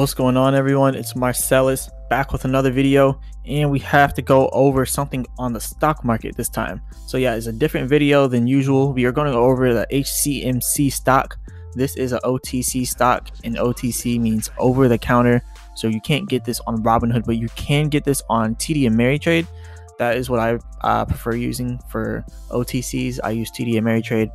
What's going on, everyone? It's Marsellis back with another video, and we have to go over something on the stock market this time. So, yeah, it's a different video than usual. We are going to go over the HCMC stock. This is an OTC stock, and OTC means over the counter. So, you can't get this on Robinhood, but you can get this on TD Ameritrade. That is what I uh, prefer using for OTCs. I use TD Ameritrade,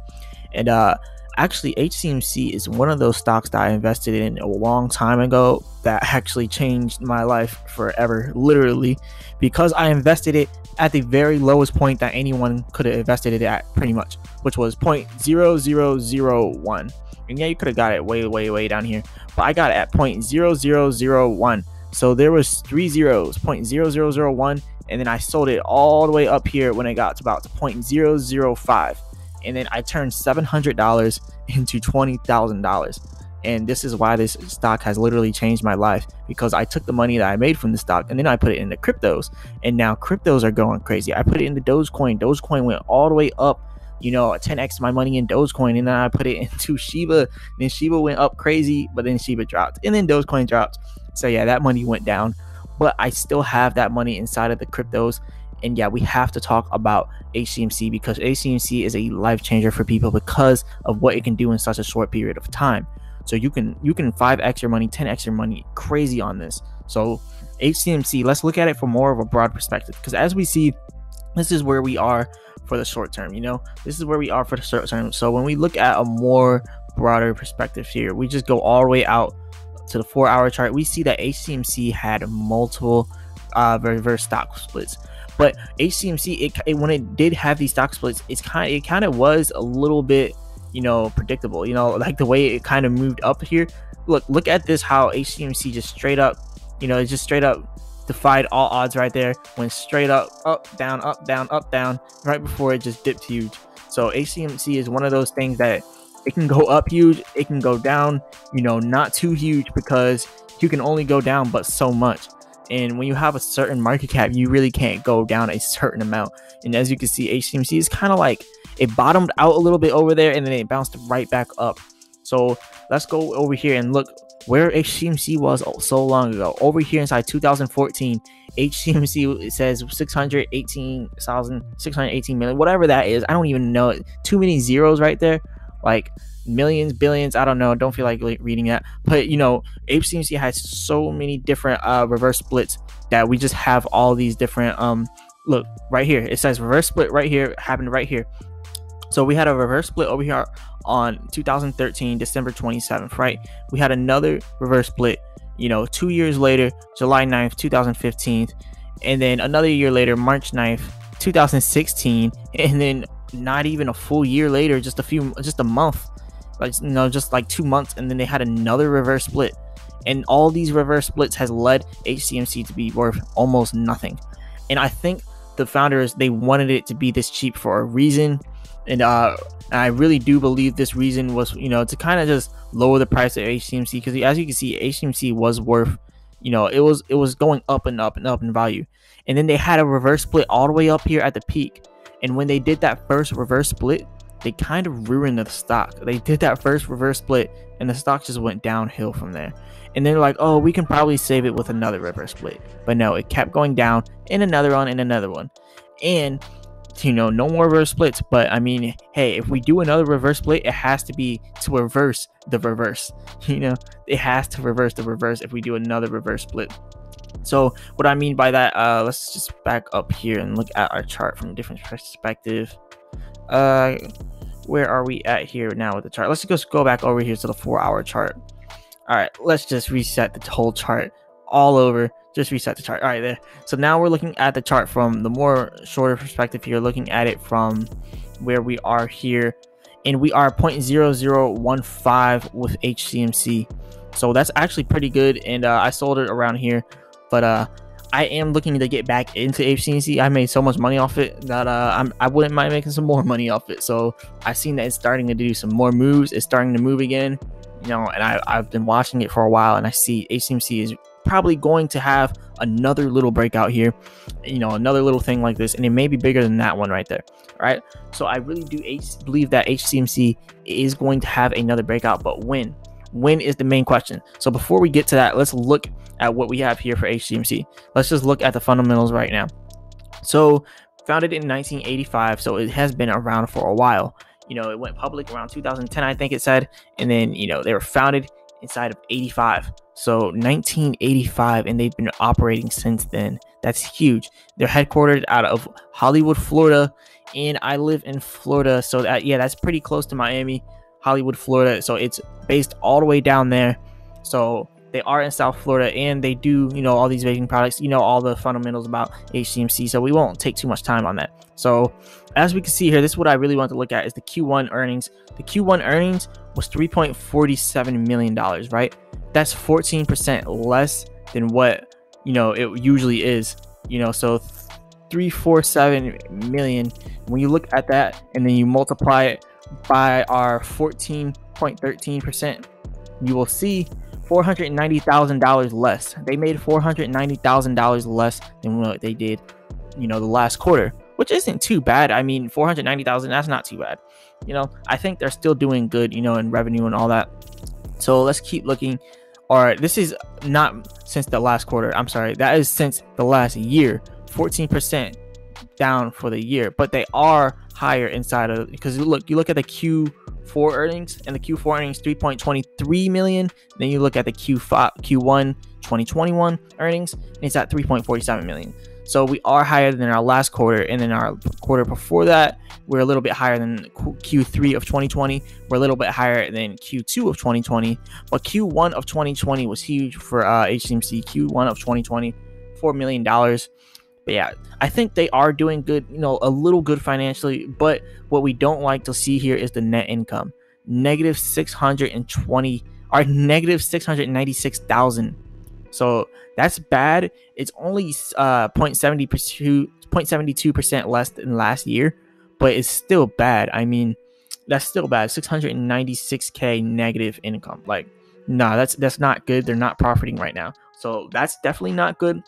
and uh, actually HCMC is one of those stocks that I invested in a long time ago that actually changed my life forever, literally, because I invested it at the very lowest point that anyone could have invested it at, pretty much, which was 0.0001. And yeah, you could have got it way, way, way down here, but I got it at 0.0001. So there was three zeros, 0.0001, and then I sold it all the way up here when it got to about 0.005 and then I turned $700 into $20,000. And this is why this stock has literally changed my life because I took the money that I made from the stock and then I put it into cryptos. And now cryptos are going crazy. I put it into Dogecoin. Dogecoin went all the way up, you know, 10x my money in Dogecoin. And then I put it into Shiba. Then Shiba went up crazy, but then Shiba dropped. And then Dogecoin dropped. So yeah, that money went down. But I still have that money inside of the cryptos and yeah, we have to talk about HCMC because HCMC is a life changer for people because of what it can do in such a short period of time. So you can you can 5x your money, 10x your money, crazy on this. So HCMC, let's look at it from more of a broad perspective because as we see, this is where we are for the short term. You know, this is where we are for the short term. So when we look at a more broader perspective here, we just go all the way out to the four hour chart. We see that HCMC had multiple uh, reverse stock splits. But HCMC, it, it, when it did have these stock splits, it's kind it kind of was a little bit, you know, predictable. You know, like the way it kind of moved up here. Look, look at this. How HCMC just straight up, you know, it just straight up defied all odds right there. Went straight up, up, down, up, down, up, down, right before it just dipped huge. So HCMC is one of those things that it can go up huge, it can go down, you know, not too huge because you can only go down but so much. And when you have a certain market cap, you really can't go down a certain amount. And as you can see, HCMC is kind of like it bottomed out a little bit over there and then it bounced right back up. So let's go over here and look where HCMC was so long ago. Over here inside 2014, HCMC says 618,000, 618 million, whatever that is. I don't even know. Too many zeros right there. Like millions, billions. I don't know. Don't feel like reading that. But you know, HCMC has so many different uh, reverse splits that we just have all these different. Um, look right here. It says reverse split right here. Happened right here. So we had a reverse split over here on 2013, December 27th, right? We had another reverse split, you know, two years later, July 9th, 2015, and then another year later, March 9th, 2016, and then not even a full year later, just a few, just a month, like you know just like two months and then they had another reverse split. And all these reverse splits has led hcmc to be worth almost nothing. And i think the founders they wanted it to be this cheap for a reason. And uh i really do believe this reason was you know to kind of just lower the price of hcmc because as you can see hcmc was worth you know it was it was going up and up and up in value. And then they had a reverse split all the way up here at the peak. And when they did that first reverse split they kind of ruined the stock. They did that first reverse split, and the stock just went downhill from there. And they're like, oh, we can probably save it with another reverse split. But no, it kept going down, and another one, and another one. And, you know, no more reverse splits. But I mean, hey, if we do another reverse split, it has to be to reverse the reverse. You know, it has to reverse the reverse if we do another reverse split. So what I mean by that, uh, let's just back up here and look at our chart from a different perspective. Uh, where are we at here now with the chart? Let's just go back over here to the four hour chart. All right, let's just reset the whole chart all over. Just reset the chart. All right, there. So now we're looking at the chart from the more shorter perspective here, looking at it from where we are here. And we are 0.0015 with HCMC. So that's actually pretty good. And uh, I sold it around here. But uh, I am looking to get back into HCMC. I made so much money off it that uh, I'm, I wouldn't mind making some more money off it. So I've seen that it's starting to do some more moves. It's starting to move again, you know, and I, I've been watching it for a while and I see HCMC is probably going to have another little breakout here, you know, another little thing like this, and it may be bigger than that one right there. Right. So I really do H- believe that HCMC is going to have another breakout, but when? When is the main question. So before we get to that, let's look at what we have here for HCMC. Let's just look at the fundamentals right now. So founded in 1985, so it has been around for a while. You know, it went public around 2010, I think it said, and then you know they were founded inside of 85. So 1985, and they've been operating since then. That's huge. They're headquartered out of Hollywood, Florida, and I live in Florida, so that yeah, that's pretty close to Miami, Hollywood, Florida. So it's based all the way down there. So they are in South Florida and they do, you know, all these vaping products, you know, all the fundamentals about HCMC. So we won't take too much time on that. So as we can see here, this is what I really want to look at is the Q1 earnings. The Q1 earnings was $3.47 million, right? That's 14% less than what, you know, it usually is, you know, so 347 million. When you look at that and then you multiply it by our 14.13%, you will see $490,000 less. They made $490,000 less than what they did, you know, the last quarter, which isn't too bad. I mean, 490,000, that's not too bad. You know, I think they're still doing good, you know, in revenue and all that. So let's keep looking. All right, this is not since the last quarter. I'm sorry. That is since the last year. 14% down for the year, but they are higher inside of because look, you look at the Q Q4 earnings and the Q4 earnings 3.23 million. Then you look at the Q5 Q1 2021 earnings and it's at 3.47 million. So we are higher than our last quarter, and then our quarter before that, we're a little bit higher than Q3 of 2020. We're a little bit higher than Q2 of 2020, but Q1 of 2020 was huge for uh, HCMC. Q1 of 2020, four million dollars. But yeah, I think they are doing good, you know, a little good financially. But what we don't like to see here is the net income negative 620 or negative 696,000. So that's bad. It's only uh 0.72% less than last year, but it's still bad. I mean, that's still bad. 696k negative income. Like, nah, that's that's not good. They're not profiting right now. So that's definitely not good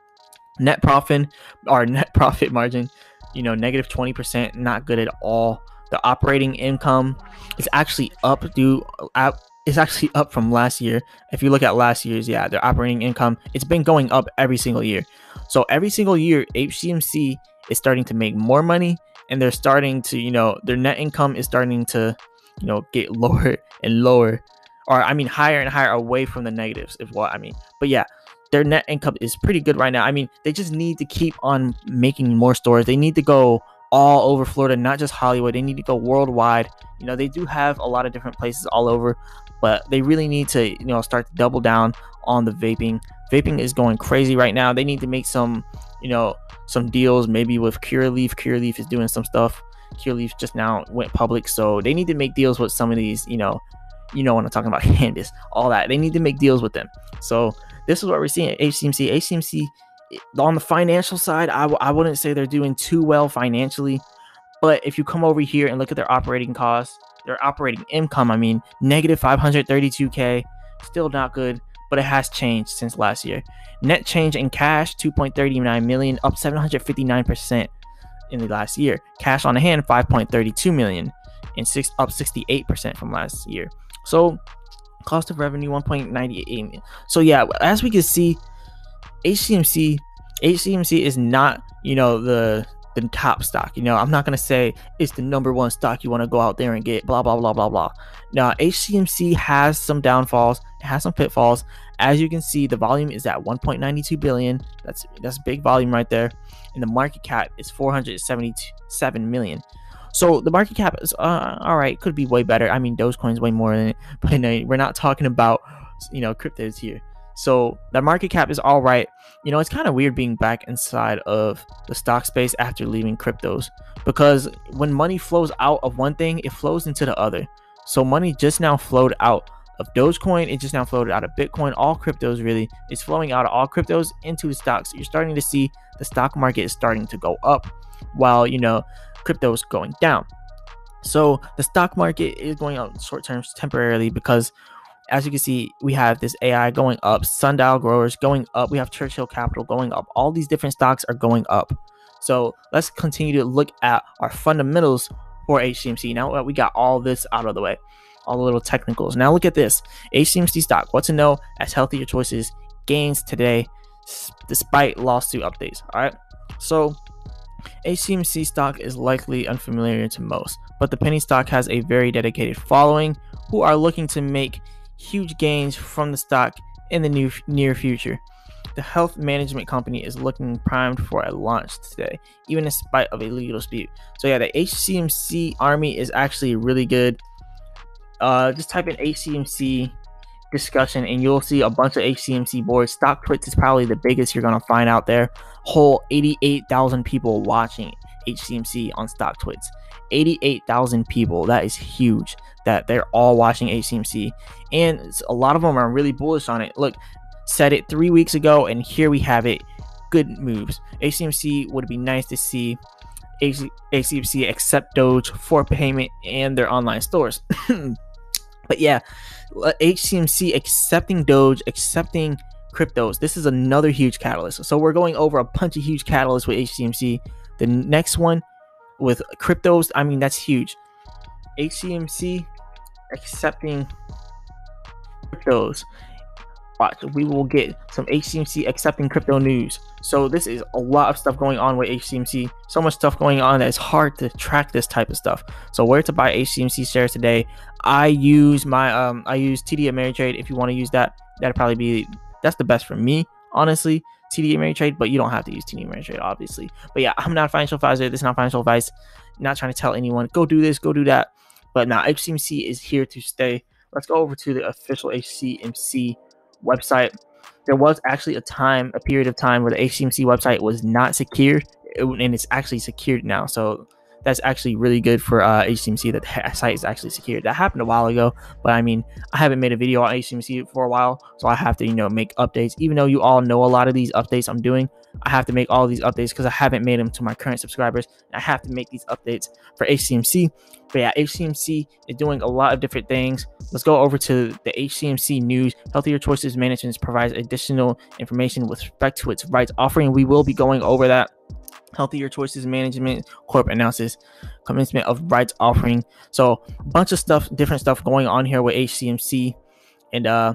net profit or net profit margin you know negative 20% not good at all. The operating income is actually up due uh, up is actually up from last year. If you look at last year's yeah their operating income it's been going up every single year. So every single year hcmc is starting to make more money and they're starting to you know their net income is starting to you know get lower and lower or i mean higher and higher away from the negatives is what i mean. But yeah their net income is pretty good right now. I mean, they just need to keep on making more stores. They need to go all over Florida, not just Hollywood. They need to go worldwide. You know, they do have a lot of different places all over, but they really need to, you know, start to double down on the vaping. Vaping is going crazy right now. They need to make some, you know, some deals maybe with Curaleaf. Cure Leaf is doing some stuff. Curaleaf just now went public, so they need to make deals with some of these, you know, you know what I'm talking about, Canvas, all that. They need to make deals with them. So this is what we're seeing at HCMC. HCMC eh, on the financial side, I w- I wouldn't say they're doing too well financially. But if you come over here and look at their operating costs, their operating income, I mean, negative 532K, still not good, but it has changed since last year. Net change in cash, 2.39 million, up 759% in the last year. Cash on hand, 5.32 million, and six up 68% from last year. So cost of revenue 1.98 so yeah as we can see hcmc hcmc is not you know the the top stock. You know i'm not gonna say it's the number one stock you want to go out there and get blah blah blah blah blah. Now hcmc has some downfalls it has some pitfalls. As you can see the volume is at 1.92 billion. That's that's big volume right there. And the market cap is 477 million so the market cap is uh, all right. Could be way better. I mean, Dogecoin's way more than it, but no, we're not talking about you know cryptos here. So the market cap is all right. You know, it's kind of weird being back inside of the stock space after leaving cryptos because when money flows out of one thing, it flows into the other. So money just now flowed out of Dogecoin. It just now flowed out of Bitcoin. All cryptos really is flowing out of all cryptos into the stocks. You're starting to see the stock market is starting to go up, while you know crypto is going down. So the stock market is going up short term temporarily because as you can see, we have this AI going up, Sundial Growers going up, we have Churchill Capital going up. All these different stocks are going up. So let's continue to look at our fundamentals for HCMC. Now that we got all this out of the way, all the little technicals. Now look at this HCMC stock. What to know as healthier choices gains today despite lawsuit updates. All right. So HCMC stock is likely unfamiliar to most, but the penny stock has a very dedicated following who are looking to make huge gains from the stock in the new, near future. The health management company is looking primed for a launch today, even in spite of a legal dispute. So yeah, the HCMC army is actually really good. Uh, just type in HCMC discussion and you'll see a bunch of HCMC boards. StockTwits is probably the biggest you're gonna find out there. Whole 88,000 people watching HCMC on StockTwits. 88,000 people. That is huge. That they're all watching HCMC, and a lot of them are really bullish on it. Look, said it three weeks ago, and here we have it. Good moves. HCMC would be nice to see. HCMC accept Doge for payment and their online stores. but yeah, uh, HCMC accepting Doge, accepting cryptos. This is another huge catalyst. So we're going over a bunch of huge catalysts with HCMC. The next one with cryptos, I mean that's huge. HCMC accepting cryptos. We will get some HCMC accepting crypto news. So this is a lot of stuff going on with HCMC. So much stuff going on that it's hard to track this type of stuff. So where to buy HCMC shares today? I use my um I use TD Ameritrade. If you want to use that, that'd probably be that's the best for me, honestly. TD Ameritrade, but you don't have to use TD Ameritrade, obviously. But yeah, I'm not a financial advisor. This is not financial advice. not trying to tell anyone go do this, go do that. But now HCMC is here to stay. Let's go over to the official HCMC website. There was actually a time, a period of time where the HCMC website was not secured, and it's actually secured now. So that's actually really good for uh, HCMC that the site is actually secured. That happened a while ago, but I mean, I haven't made a video on HCMC for a while, so I have to, you know, make updates. Even though you all know a lot of these updates I'm doing, I have to make all these updates because I haven't made them to my current subscribers. I have to make these updates for HCMC. But yeah, HCMC is doing a lot of different things. Let's go over to the HCMC news. Healthier Choices Management provides additional information with respect to its rights offering. We will be going over that. Healthier Choices Management Corp announces commencement of rights offering. So a bunch of stuff, different stuff going on here with HCMC. And uh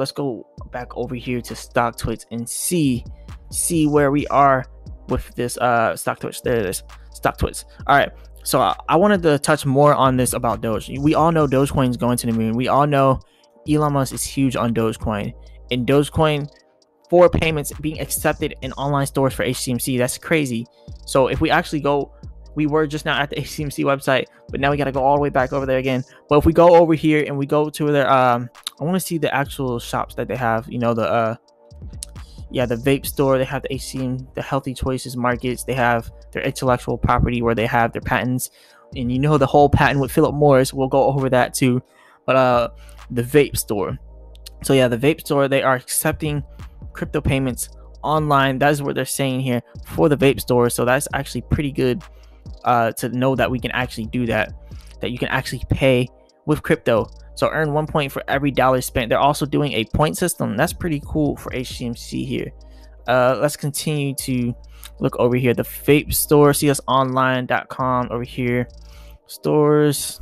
let's go back over here to StockTwits and see see where we are with this uh StockTwits. There it is. StockTwits. All right. So I, I wanted to touch more on this about Doge. We all know Dogecoin is going to the moon. We all know Elon Musk is huge on Dogecoin. And Dogecoin for payments being accepted in online stores for HCMC. That's crazy. So if we actually go, we were just now at the HCMC website, but now we got to go all the way back over there again. But if we go over here and we go to their, um, I want to see the actual shops that they have. You know the, uh, yeah, the vape store. They have the HCM, the Healthy Choices markets. They have their intellectual property where they have their patents, and you know the whole patent with Philip Morris. We'll go over that too. But uh, the vape store. So yeah, the vape store. They are accepting crypto payments online. That is what they're saying here for the vape store. So that's actually pretty good uh, to know that we can actually do that. That you can actually pay with crypto. So earn one point for every dollar spent. They're also doing a point system. That's pretty cool for HCMC here. Uh, let's continue to look over here. The vape store, csonline.com over here. Stores.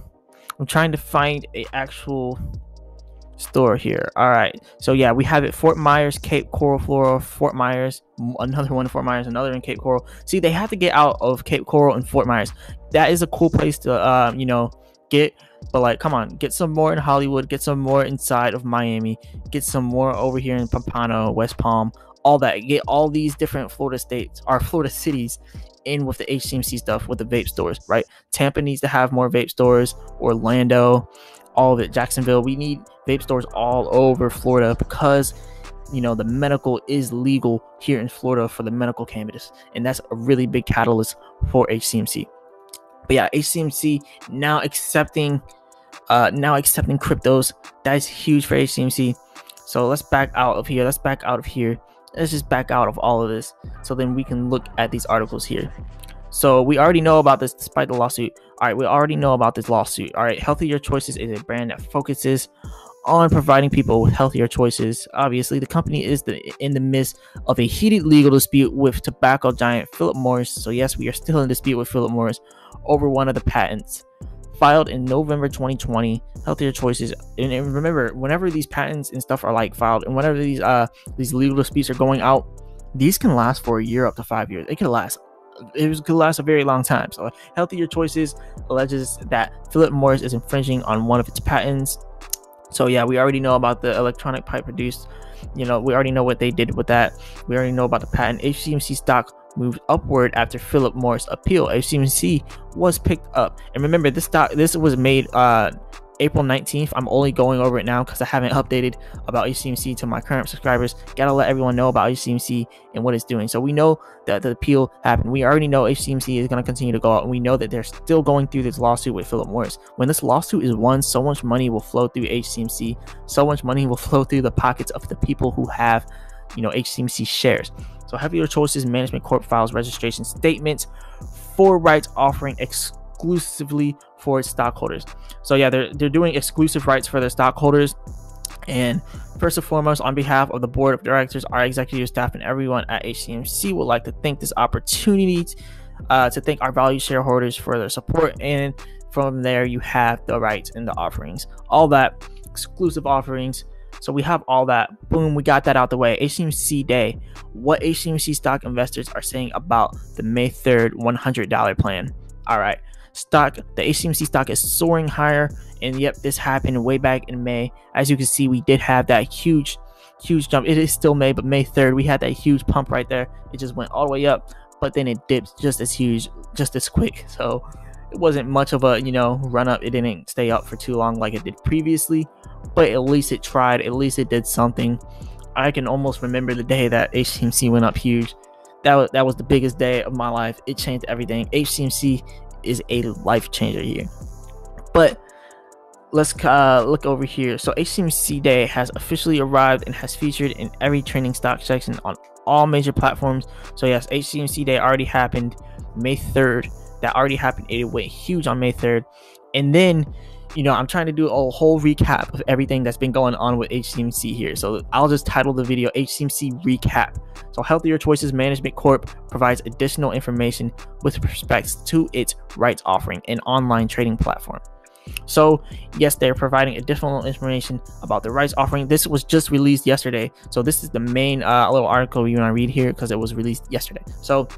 I'm trying to find a actual store here. All right. So yeah, we have it Fort Myers, Cape Coral, Florida, Fort Myers, another one in Fort Myers, another in Cape Coral. See, they have to get out of Cape Coral and Fort Myers. That is a cool place to um, you know, get but like come on, get some more in Hollywood, get some more inside of Miami, get some more over here in Pompano, West Palm, all that. Get all these different Florida states or Florida cities in with the HCMC stuff with the vape stores, right? Tampa needs to have more vape stores, Orlando, all of it, Jacksonville. We need vape stores all over Florida because you know the medical is legal here in Florida for the medical cannabis, and that's a really big catalyst for HCMC. But yeah, HCMC now accepting, uh, now accepting cryptos. That is huge for HCMC. So let's back out of here. Let's back out of here. Let's just back out of all of this, so then we can look at these articles here. So we already know about this despite the lawsuit. All right, we already know about this lawsuit. All right, Healthier Choices is a brand that focuses on providing people with healthier choices. Obviously, the company is the, in the midst of a heated legal dispute with tobacco giant Philip Morris. So, yes, we are still in dispute with Philip Morris over one of the patents filed in November 2020. Healthier choices. And, and remember, whenever these patents and stuff are like filed, and whenever these uh these legal disputes are going out, these can last for a year up to five years. It can last. It could last a very long time. So, Healthier Choices alleges that Philip Morris is infringing on one of its patents. So yeah, we already know about the electronic pipe produced. You know, we already know what they did with that. We already know about the patent. HCMC stock moved upward after Philip Morris appeal. HCMC was picked up. And remember, this stock this was made uh April 19th. I'm only going over it now because I haven't updated about HCMC to my current subscribers. Gotta let everyone know about HCMC and what it's doing. So we know that the appeal happened. We already know HCMC is going to continue to go out, and we know that they're still going through this lawsuit with Philip Morris. When this lawsuit is won, so much money will flow through HCMC. So much money will flow through the pockets of the people who have, you know, HCMC shares. So Healthier Choices Management Corp files registration statements for rights offering exclusively for stockholders. So yeah, they're they're doing exclusive rights for their stockholders. And first and foremost, on behalf of the board of directors, our executive staff, and everyone at HCMC, would like to thank this opportunity uh, to thank our valued shareholders for their support. And from there, you have the rights and the offerings, all that exclusive offerings. So we have all that. Boom, we got that out the way. HCMC Day. What HCMC stock investors are saying about the May 3rd $100 plan. All right stock the hcmc stock is soaring higher and yep this happened way back in may. As you can see we did have that huge huge jump. It is still may but may 3rd we had that huge pump right there. It just went all the way up but then it dipped just as huge just as quick. So it wasn't much of a you know run up it didn't stay up for too long like it did previously but at least it tried. At least it did something. I can almost remember the day that hcmc went up huge. That was that was the biggest day of my life. It changed everything. Hcmc is a life changer here. But let's uh, look over here. So HCMC Day has officially arrived and has featured in every training stock section on all major platforms. So yes, HCMC Day already happened May 3rd. That already happened. It went huge on May 3rd. And then you know, I'm trying to do a whole recap of everything that's been going on with HCMC here. So I'll just title the video HCMC Recap. So Healthier Choices Management Corp provides additional information with respect to its rights offering, an online trading platform. So, yes, they're providing additional information about the rights offering. This was just released yesterday. So, this is the main uh, little article you want to read here because it was released yesterday. So,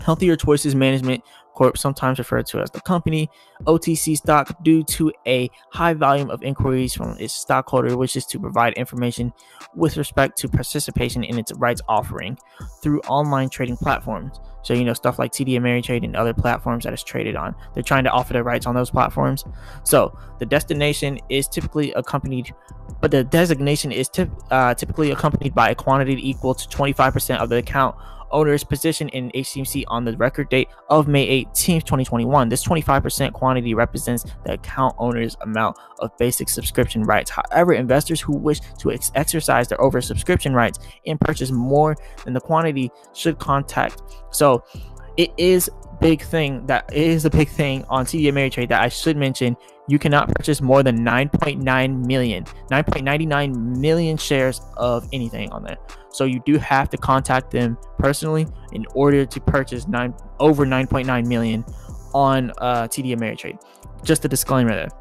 Healthier Choices Management Corp, sometimes referred to as the company, OTC stock due to a high volume of inquiries from its stockholder wishes to provide information with respect to participation in its rights offering through online trading platforms. So, you know, stuff like TD Ameritrade and other platforms that it's traded on. They're trying to offer their rights on those platforms. So, the destination is typically accompanied, but the designation is uh, typically accompanied by a quantity equal to 25% of the account owner's position in HCMC on the record date of May 18th, 2021. This 25% quantity represents the account owner's amount of basic subscription rights. However, investors who wish to ex- exercise their oversubscription rights and purchase more than the quantity should contact. So it is big thing that is a big thing on TD Ameritrade that I should mention. You cannot purchase more than 9.9 million, 9.99 million shares of anything on there. So you do have to contact them personally in order to purchase nine over 9.9 million on uh, TD Ameritrade. Just a disclaimer there.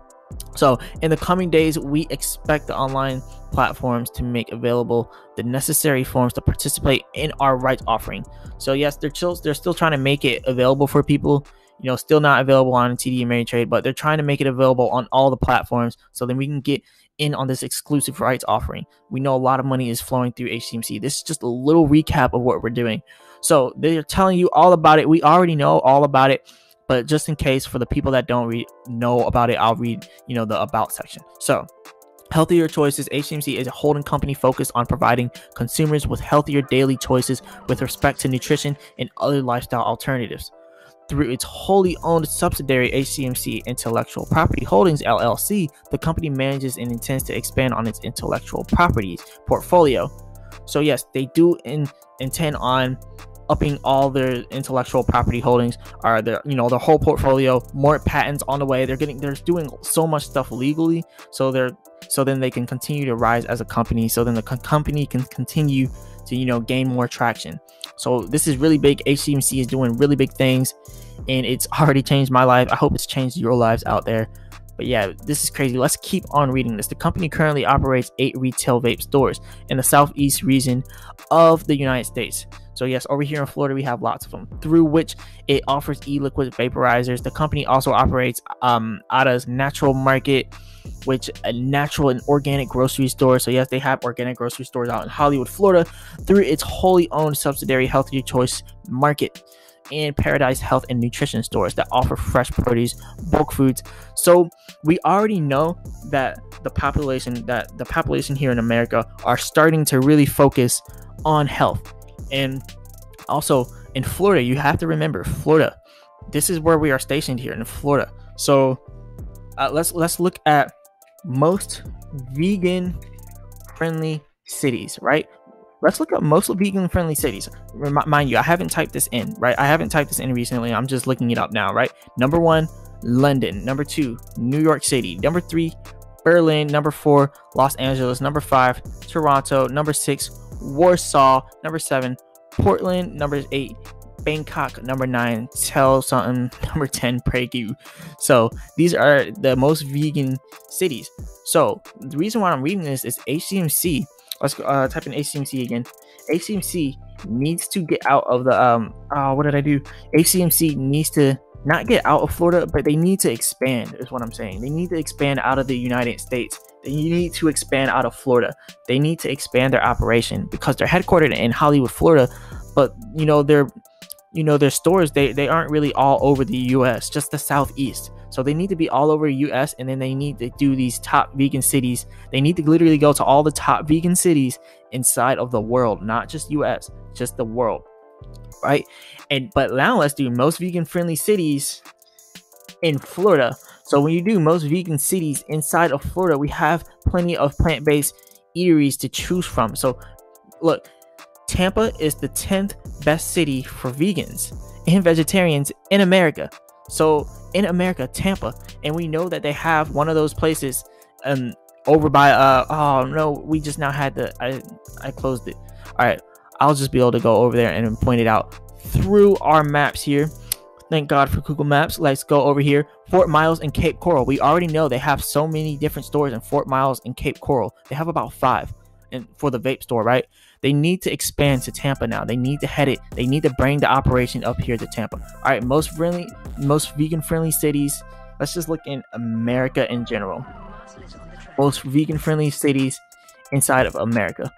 So, in the coming days, we expect the online platforms to make available the necessary forms to participate in our rights offering. So, yes, they're still they're still trying to make it available for people. You know, still not available on TD Ameritrade, but they're trying to make it available on all the platforms so then we can get in on this exclusive rights offering. We know a lot of money is flowing through HCMC. This is just a little recap of what we're doing. So they're telling you all about it. We already know all about it, but just in case for the people that don't read know about it, I'll read, you know, the about section. So Healthier Choices HCMC is a holding company focused on providing consumers with healthier daily choices with respect to nutrition and other lifestyle alternatives through its wholly owned subsidiary HCMC Intellectual Property Holdings LLC, the company manages and intends to expand on its intellectual properties portfolio. So yes, they do in, intend on upping all their intellectual property holdings are their you know their whole portfolio more patents on the way they're getting they're doing so much stuff legally so they're so then they can continue to rise as a company so then the co- company can continue to you know gain more traction so this is really big hcmc is doing really big things and it's already changed my life. I hope it's changed your lives out there. But yeah, this is crazy. Let's keep on reading this. The company currently operates eight retail vape stores in the southeast region of the United States. So yes, over here in Florida, we have lots of them, through which it offers e-liquid vaporizers. The company also operates um, of Natural Market, which a natural and organic grocery store. So yes, they have organic grocery stores out in Hollywood, Florida, through its wholly owned subsidiary Healthy Choice Market and Paradise Health and Nutrition stores that offer fresh produce, bulk foods. So we already know that the population that the population here in America are starting to really focus on health. And also in Florida, you have to remember Florida. This is where we are stationed here in Florida. So uh, let's let's look at most vegan friendly cities, right? let's look at most vegan friendly cities. mind you, I haven't typed this in, right? I haven't typed this in recently. I'm just looking it up now, right? Number one, London. Number two, New York City. Number three, Berlin. Number four, Los Angeles. Number five, Toronto. Number six, Warsaw. Number seven, Portland. Number eight, Bangkok. Number nine, Tell something. Number 10, Prague. So these are the most vegan cities. So the reason why I'm reading this is HCMC Let's uh, type in HCMC again. HCMC needs to get out of the um. Oh, what did I do? HCMC needs to not get out of Florida, but they need to expand. Is what I'm saying. They need to expand out of the United States. They need to expand out of Florida. They need to expand their operation because they're headquartered in Hollywood, Florida, but you know they're you know their stores they they aren't really all over the US, just the southeast. So they need to be all over US and then they need to do these top vegan cities. They need to literally go to all the top vegan cities inside of the world, not just US, just the world. Right? And but now let's do most vegan friendly cities in Florida. So when you do most vegan cities inside of Florida, we have plenty of plant-based eateries to choose from. So look, Tampa is the 10th best city for vegans and vegetarians in America. So in America, Tampa, and we know that they have one of those places um over by uh oh no, we just now had the I I closed it. All right, I'll just be able to go over there and point it out through our maps here. Thank God for Google Maps. Let's go over here. Fort Myers and Cape Coral. We already know they have so many different stores in Fort Myers and Cape Coral. They have about five and for the vape store, right? They need to expand to Tampa now. They need to head it. They need to bring the operation up here to Tampa. All right, most friendly, most vegan friendly cities. Let's just look in America in general. Most vegan friendly cities inside of America.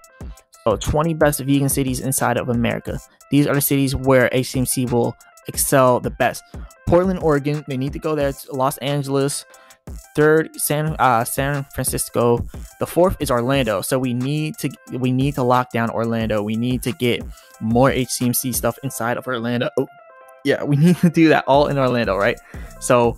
So 20 best vegan cities inside of America. These are the cities where HCMC will excel the best. Portland, Oregon, they need to go there. Los Angeles, third San uh, San Francisco. The fourth is Orlando. So we need to we need to lock down Orlando. We need to get more HCMC stuff inside of Orlando. Oh, yeah, we need to do that all in Orlando, right? So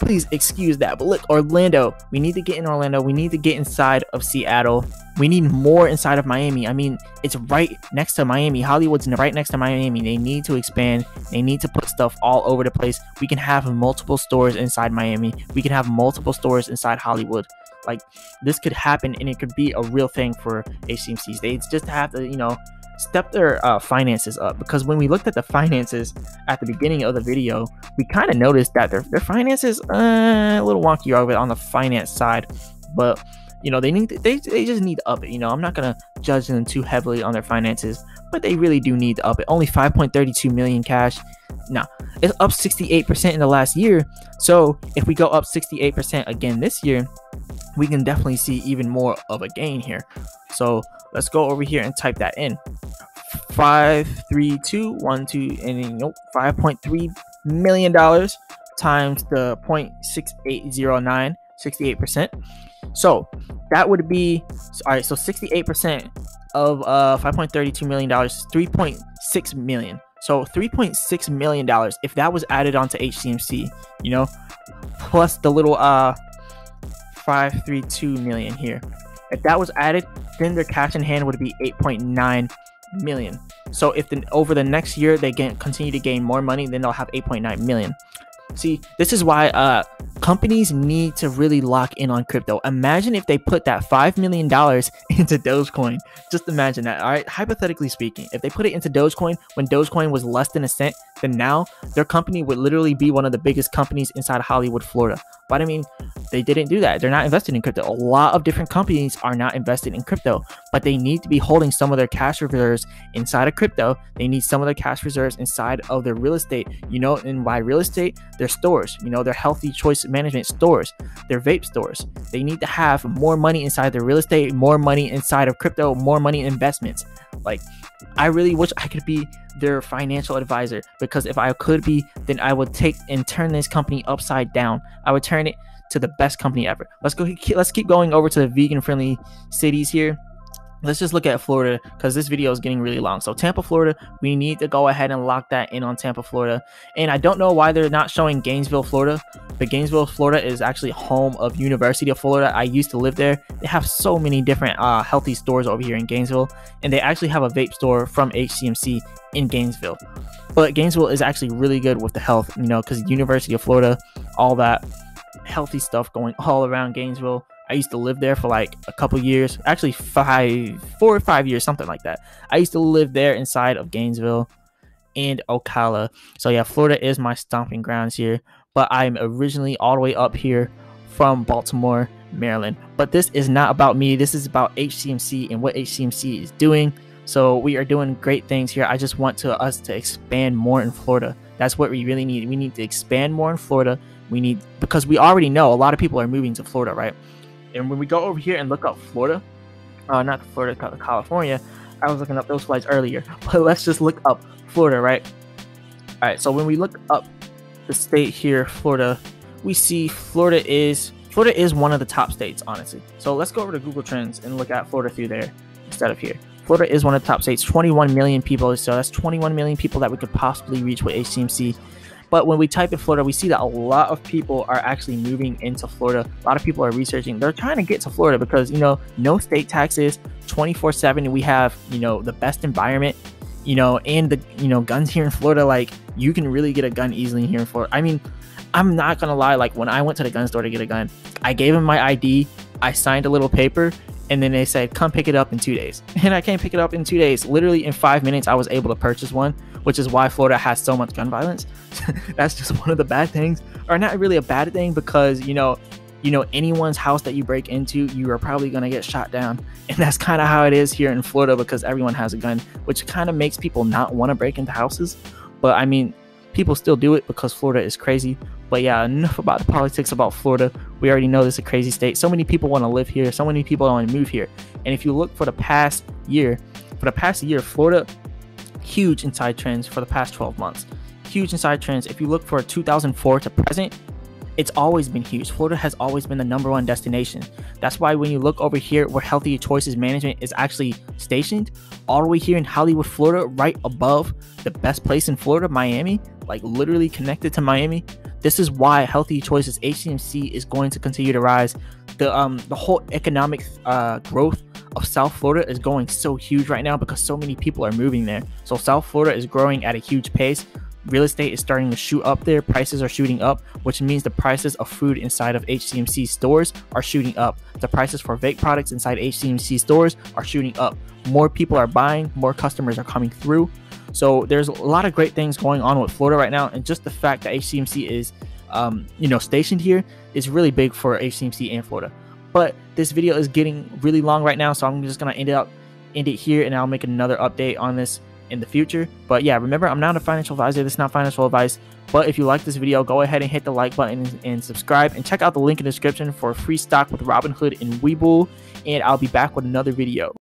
please excuse that. But look, Orlando, we need to get in Orlando. We need to get inside of Seattle. We need more inside of Miami. I mean, it's right next to Miami. Hollywood's right next to Miami. They need to expand. They need to put stuff all over the place. We can have multiple stores inside Miami. We can have multiple stores inside Hollywood. Like this could happen and it could be a real thing for HCMCs. They just have to, you know, step their uh, finances up because when we looked at the finances at the beginning of the video, we kind of noticed that their, their finances uh, a little wonky over on the finance side, but you know they need to, they, they just need to up it. You know, I'm not gonna judge them too heavily on their finances, but they really do need to up it. Only 5.32 million cash. Now it's up 68% in the last year. So if we go up 68% again this year, we can definitely see even more of a gain here. So let's go over here and type that in. Five, three, two, one, two, and nope, five point three million dollars times the 0.6809, 68%. So that would be all right. So 68% of uh 5.32 million dollars, 3.6 million. So 3.6 million dollars if that was added onto HCMC, you know, plus the little uh 532 million here. If that was added, then their cash in hand would be 8.9 million. So if the, over the next year they get continue to gain more money, then they'll have 8.9 million. See, this is why uh companies need to really lock in on crypto. Imagine if they put that $5 million into Dogecoin. Just imagine that. All right. Hypothetically speaking, if they put it into Dogecoin when Dogecoin was less than a cent, then now their company would literally be one of the biggest companies inside Hollywood, Florida. But I mean, they didn't do that. They're not invested in crypto. A lot of different companies are not invested in crypto, but they need to be holding some of their cash reserves inside of crypto. They need some of their cash reserves inside of their real estate. You know, and by real estate, their stores, you know, their healthy choice management stores, their vape stores. They need to have more money inside their real estate, more money inside of crypto, more money in investments. Like, I really wish I could be their financial advisor because if I could be, then I would take and turn this company upside down. I would turn it to the best company ever. Let's go. Let's keep going over to the vegan friendly cities here let's just look at Florida because this video is getting really long. So Tampa, Florida, we need to go ahead and lock that in on Tampa, Florida. And I don't know why they're not showing Gainesville, Florida, but Gainesville, Florida is actually home of University of Florida. I used to live there. They have so many different uh, healthy stores over here in Gainesville, and they actually have a vape store from HCMC in Gainesville. But Gainesville is actually really good with the health, you know, because University of Florida, all that healthy stuff going all around Gainesville. I used to live there for like a couple years, actually five, four or five years, something like that. I used to live there inside of Gainesville and Ocala. So yeah, Florida is my stomping grounds here, but I'm originally all the way up here from Baltimore, Maryland. But this is not about me. This is about HCMC and what HCMC is doing. So we are doing great things here. I just want to us to expand more in Florida. That's what we really need. We need to expand more in Florida. We need because we already know a lot of people are moving to Florida, right? And when we go over here and look up Florida, uh, not Florida, California, I was looking up those flights earlier, but let's just look up Florida, right? All right, so when we look up the state here, Florida, we see Florida is Florida is one of the top states, honestly. So let's go over to Google Trends and look at Florida through there instead of here. Florida is one of the top states, 21 million people. So that's 21 million people that we could possibly reach with HCMC. But when we type in Florida, we see that a lot of people are actually moving into Florida. A lot of people are researching. They're trying to get to Florida because, you know, no state taxes, 24 7. We have, you know, the best environment, you know, and the, you know, guns here in Florida. Like, you can really get a gun easily here in Florida. I mean, I'm not going to lie. Like, when I went to the gun store to get a gun, I gave him my ID, I signed a little paper, and then they said, come pick it up in two days. And I can't pick it up in two days. Literally, in five minutes, I was able to purchase one which is why Florida has so much gun violence. That's just one of the bad things, or not really a bad thing because you know, you know, anyone's house that you break into, you are probably gonna get shot down, and that's kind of how it is here in Florida because everyone has a gun, which kind of makes people not want to break into houses. But I mean, people still do it because Florida is crazy. But yeah, enough about the politics about Florida. We already know this is a crazy state. So many people want to live here. So many people want to move here. And if you look for the past year, for the past year, Florida huge inside trends for the past 12 months. Huge inside trends. If you look for 2004 to present, it's always been huge. Florida has always been the number one destination. That's why when you look over here where Healthy Choices Management is actually stationed, all the way here in Hollywood, Florida, right above the best place in Florida, Miami, like literally connected to Miami. This is why Healthy Choices HCMC is going to continue to rise. The um the whole economic uh, growth of South Florida is going so huge right now because so many people are moving there. So South Florida is growing at a huge pace. Real estate is starting to shoot up there. Prices are shooting up, which means the prices of food inside of HCMC stores are shooting up. The prices for vape products inside HCMC stores are shooting up. More people are buying, more customers are coming through. So there's a lot of great things going on with Florida right now, and just the fact that HCMC is, um, you know, stationed here is really big for HCMC and Florida. But this video is getting really long right now, so I'm just gonna end it up, end it here, and I'll make another update on this in the future. But yeah, remember, I'm not a financial advisor. This is not financial advice. But if you like this video, go ahead and hit the like button and subscribe, and check out the link in the description for free stock with Robinhood and Webull. And I'll be back with another video.